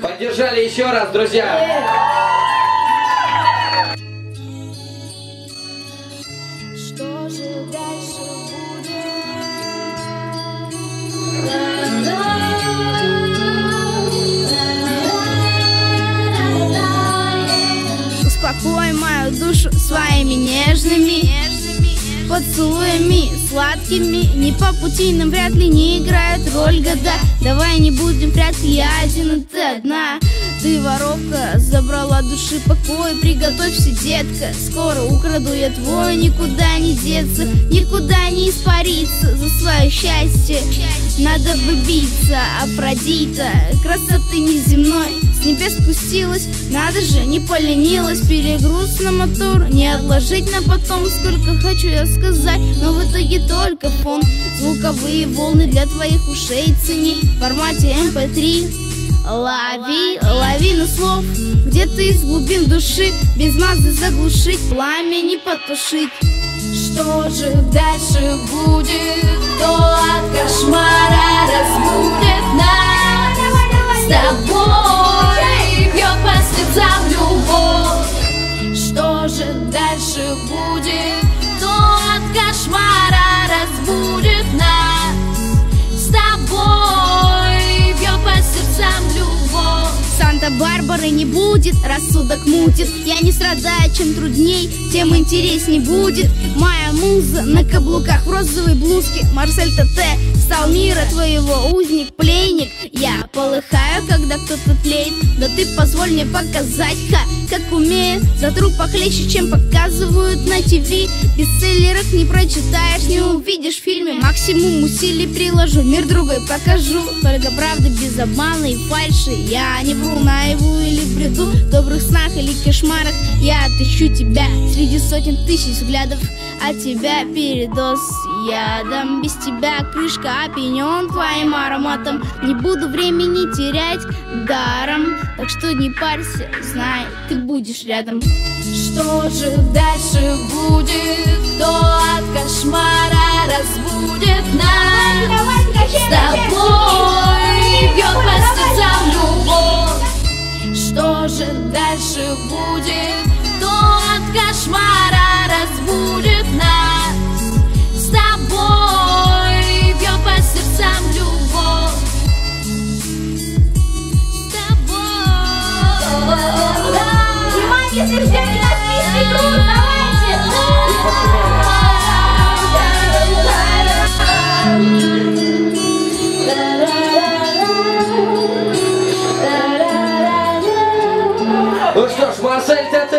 Поддержали еще раз, друзья. Успокой мою душу своими нежными поцелуями сладкими Не по пути нам вряд ли не играет роль года. Давай не будем прятать я один, и ты одна. Ты воровка, забрала души покой Приготовься, детка, скоро украду я твой Никуда не деться, никуда не испариться. За свое счастье надо бы биться Афродита, красоты неземной небес спустилась, надо же, не поленилась. Перегруз на мотор, не отложить на потом. Сколько хочу я сказать, но в итоге только фон. Звуковые волны для твоих ушей цени. В формате mp3 Лови, лавину слов. Где-то из глубин души? Без мазы заглушить, пламя не потушить. Что же дальше будет? Будет? Кто от кошмара разбудит нас Санта-Барбары не будет, рассудок мутит. Я не страдаю, чем трудней, тем интересней будет. Моя муза на каблуках в розовой блузке. Марсель ТТ стал мира твоего узник, пленник. Я полыхаю, когда кто-то тлеет. Да ты позволь мне показать, ха, как умею. Затру похлеще, чем показывают на ТВ Бестселлеров не прочитаешь, не увидишь в фильме. Максимум усилий приложу, мир другой покажу. Только правда без обмана и фальши Я не вру наяву или бреду В добрых снах или кошмарах Я отыщу тебя среди сотен тысяч взглядов А тебя передоз ядом. Без тебя крышка опьянен твоим ароматом. Не буду времени терять даром Так что не парься, знай, ты будешь рядом. Что же дальше будет? Дальше будет? Кто от кошмара разбудит Ну что ж, Марсель ТТ